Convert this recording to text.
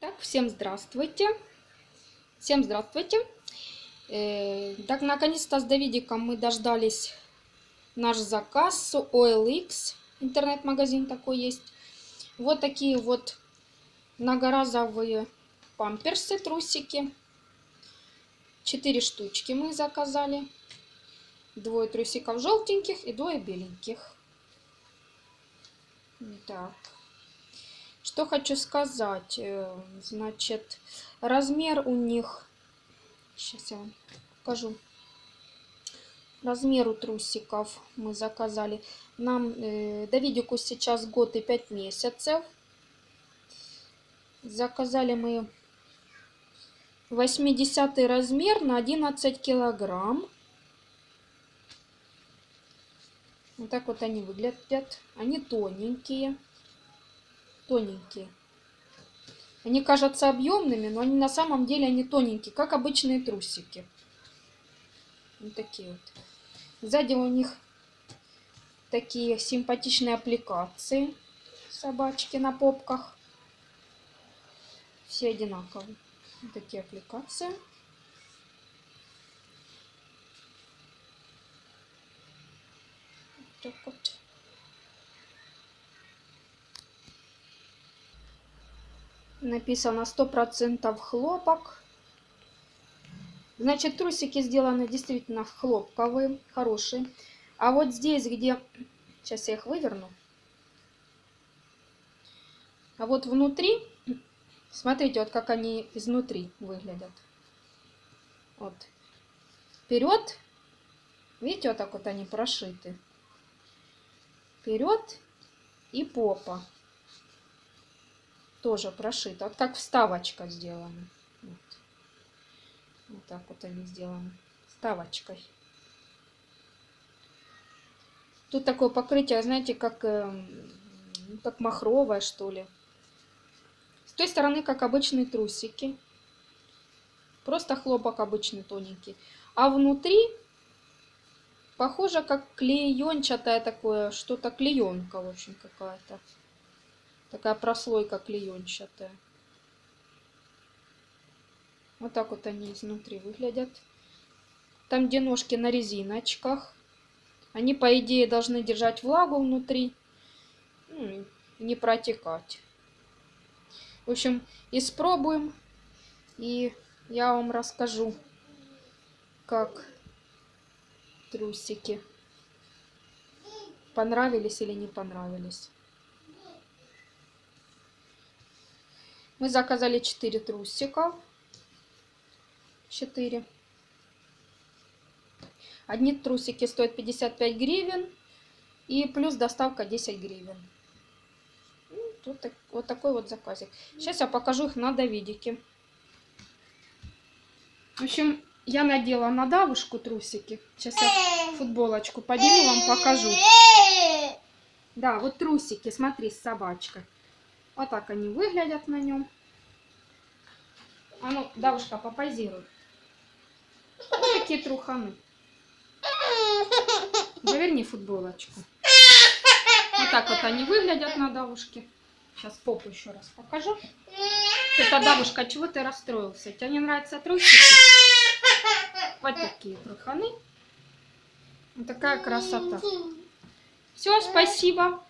Так, всем здравствуйте. Всем здравствуйте. Э, так, наконец-то с Давидиком мы дождались наш заказ OLX. Интернет-магазин такой есть. Вот такие вот многоразовые памперсы, трусики. Четыре штучки мы заказали. Двое трусиков желтеньких и двое беленьких. Так. Что хочу сказать. э, Значит, размер у них... Сейчас я вам покажу. Размер у трусиков мы заказали. Нам э, Давидику сейчас год и пять месяцев. Заказали мы 80 размер на 11 килограмм. Вот так вот они выглядят. Они тоненькие. Тоненькие. Они кажутся объемными, но они на самом деле они тоненькие, как обычные трусики. Вот такие вот. Сзади у них такие симпатичные аппликации. Собачки на попках. Все одинаковые. Вот такие аппликации. Так вот. Написано 100% хлопок. Значит, трусики сделаны действительно хлопковые, хорошие. А вот здесь, где... Сейчас я их выверну. А вот внутри, смотрите, вот как они изнутри выглядят. Вот. Вперед. Видите, вот так вот они прошиты. Вперед и попа. Тоже прошита. Вот как вставочка сделана. Вот. Вот так вот они сделаны. Вставочкой. Тут такое покрытие, знаете, как, э, как махровое, что ли. С той стороны, как обычные трусики. Просто хлопок обычный, тоненький. А внутри, похоже, как клеенчатое такое, что-то клеенка, в общем, какая-то. Такая прослойка клеенчатая. Вот так вот они изнутри выглядят. Там, где ножки на резиночках. Они, по идее, должны держать влагу внутри. Ну, не протекать. В общем, испробуем. И я вам расскажу, как трусики понравились или не понравились. Мы заказали 4 трусика. 4. Одни трусики стоят 55 гривен. И плюс доставка 10 гривен. Ну, Тут так- вот такой вот заказик. Сейчас я покажу их на Давидике. В общем, я надела на Давушку трусики. Сейчас я футболочку подниму, вам покажу. Да, вот трусики, смотри, с собачкой. Вот так они выглядят на нем. А ну, Давушка, попозируй. Вот такие труханы. Заверни футболочку. Вот так вот они выглядят на Давушке. Сейчас попу еще раз покажу. Это Давушка, чего ты расстроился? Тебе не нравятся трусики? Вот такие труханы. Вот такая красота. Все, спасибо.